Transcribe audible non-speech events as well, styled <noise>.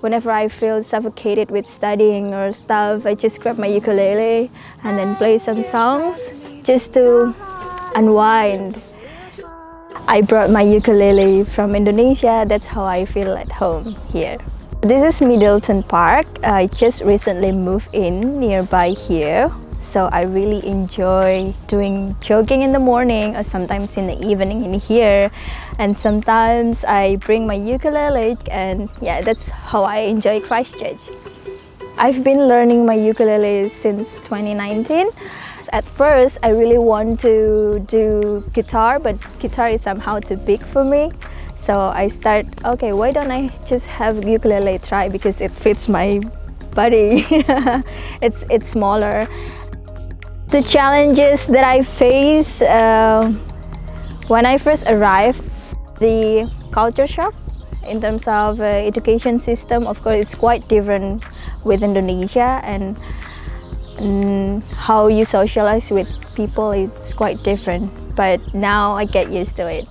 whenever I feel suffocated with studying or stuff, I just grab my ukulele and then play some songs just to unwind. I brought my ukulele from Indonesia. That's how I feel at home here. This is Middleton Park. I just recently moved in nearby here. So I really enjoy doing jogging in the morning or sometimes in the evening in here. And sometimes I bring my ukulele and yeah, that's how I enjoy Christchurch. I've been learning my ukulele since 2019. At first, I really want to do guitar, but guitar is somehow too big for me. So I start, okay, why don't I just have ukulele try because it fits my body. <laughs> it's, it's smaller. The challenges that I face uh, when I first arrived, the culture shock in terms of uh, education system, of course, it's quite different with Indonesia and and how you socialize with people it's quite different but now I get used to it